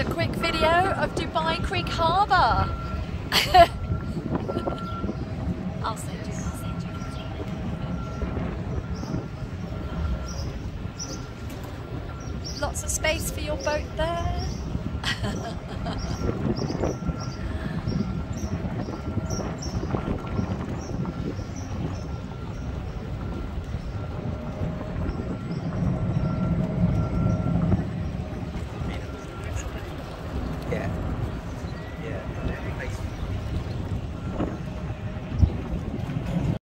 A quick video of Dubai Creek Harbour. I'll. Lots of space for your boat there. Yeah.